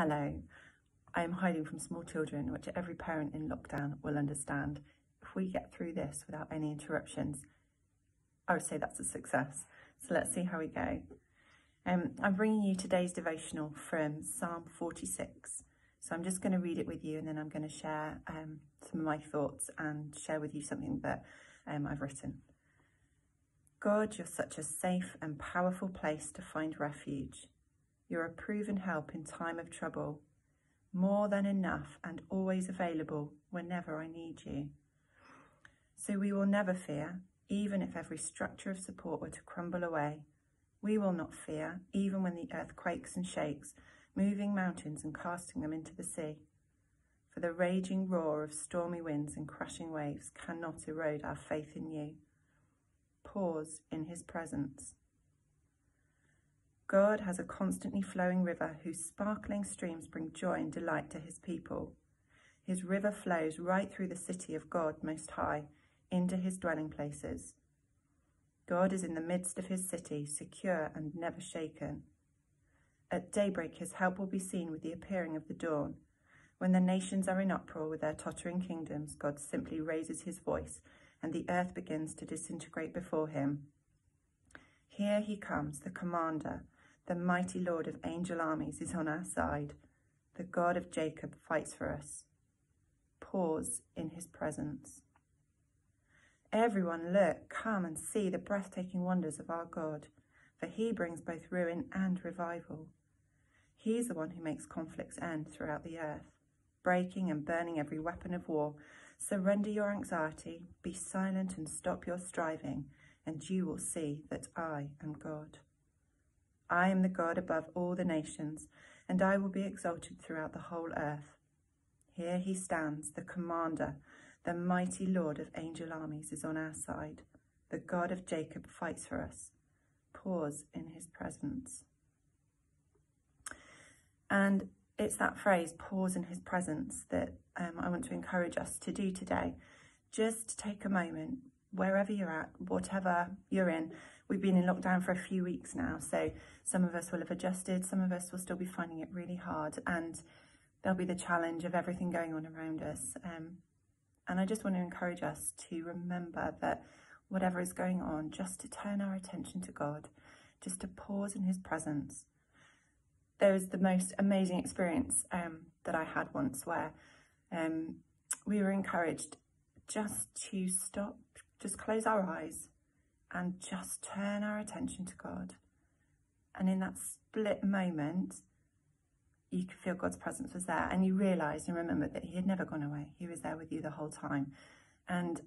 Hello. I am hiding from small children, which every parent in lockdown will understand. If we get through this without any interruptions, I would say that's a success. So let's see how we go. Um, I'm bringing you today's devotional from Psalm 46. So I'm just going to read it with you and then I'm going to share um, some of my thoughts and share with you something that um, I've written. God, you're such a safe and powerful place to find refuge. You're a proven help in time of trouble, more than enough and always available whenever I need you. So we will never fear, even if every structure of support were to crumble away. We will not fear, even when the earth quakes and shakes, moving mountains and casting them into the sea. For the raging roar of stormy winds and crashing waves cannot erode our faith in you pause in his presence. God has a constantly flowing river whose sparkling streams bring joy and delight to his people. His river flows right through the city of God Most High into his dwelling places. God is in the midst of his city, secure and never shaken. At daybreak, his help will be seen with the appearing of the dawn. When the nations are in uproar with their tottering kingdoms, God simply raises his voice and the earth begins to disintegrate before him. Here he comes, the commander, the mighty Lord of angel armies is on our side. The God of Jacob fights for us. Pause in his presence. Everyone look, come and see the breathtaking wonders of our God, for he brings both ruin and revival. He's the one who makes conflicts end throughout the earth, breaking and burning every weapon of war Surrender your anxiety, be silent and stop your striving, and you will see that I am God. I am the God above all the nations, and I will be exalted throughout the whole earth. Here he stands, the commander, the mighty Lord of angel armies is on our side. The God of Jacob fights for us. Pause in his presence. And it's that phrase, pause in his presence, that um, I want to encourage us to do today. Just take a moment, wherever you're at, whatever you're in. We've been in lockdown for a few weeks now, so some of us will have adjusted, some of us will still be finding it really hard, and there'll be the challenge of everything going on around us. Um, and I just want to encourage us to remember that whatever is going on, just to turn our attention to God, just to pause in his presence, there was the most amazing experience um, that I had once where um, we were encouraged just to stop, just close our eyes and just turn our attention to God. And in that split moment, you could feel God's presence was there and you realised and remembered that he had never gone away. He was there with you the whole time. And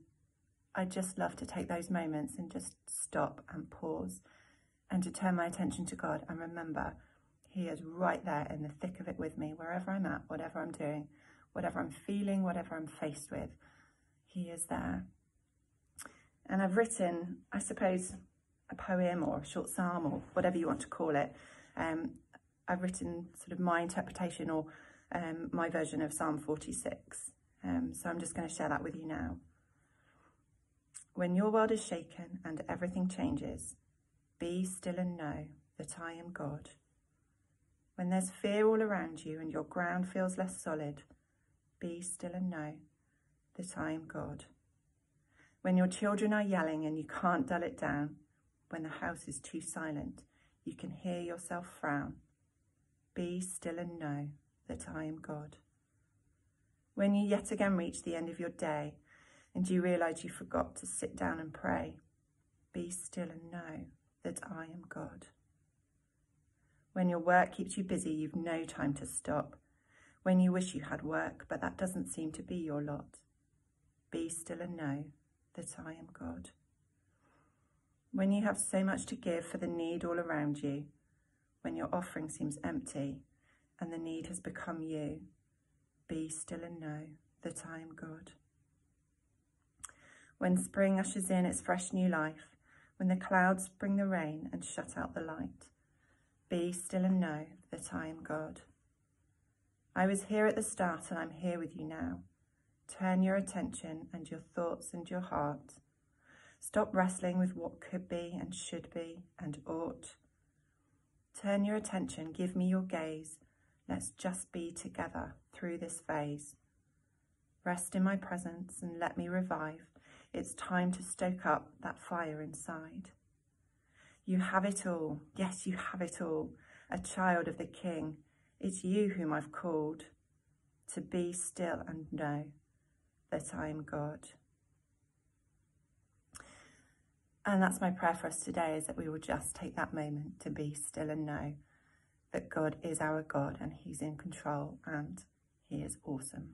I just love to take those moments and just stop and pause and to turn my attention to God and remember he is right there in the thick of it with me, wherever I'm at, whatever I'm doing, whatever I'm feeling, whatever I'm faced with. He is there. And I've written, I suppose, a poem or a short psalm or whatever you want to call it. Um, I've written sort of my interpretation or um, my version of Psalm 46. Um, so I'm just going to share that with you now. When your world is shaken and everything changes, be still and know that I am God. When there's fear all around you and your ground feels less solid, be still and know that I am God. When your children are yelling and you can't dull it down, when the house is too silent, you can hear yourself frown. Be still and know that I am God. When you yet again reach the end of your day and you realise you forgot to sit down and pray, be still and know that I am God. When your work keeps you busy, you've no time to stop. When you wish you had work, but that doesn't seem to be your lot. Be still and know that I am God. When you have so much to give for the need all around you, when your offering seems empty and the need has become you, be still and know that I am God. When spring ushers in its fresh new life, when the clouds bring the rain and shut out the light, be still and know that I am God. I was here at the start and I'm here with you now. Turn your attention and your thoughts and your heart. Stop wrestling with what could be and should be and ought. Turn your attention, give me your gaze. Let's just be together through this phase. Rest in my presence and let me revive. It's time to stoke up that fire inside. You have it all. Yes, you have it all. A child of the King. It's you whom I've called to be still and know that I am God. And that's my prayer for us today is that we will just take that moment to be still and know that God is our God and He's in control and He is awesome.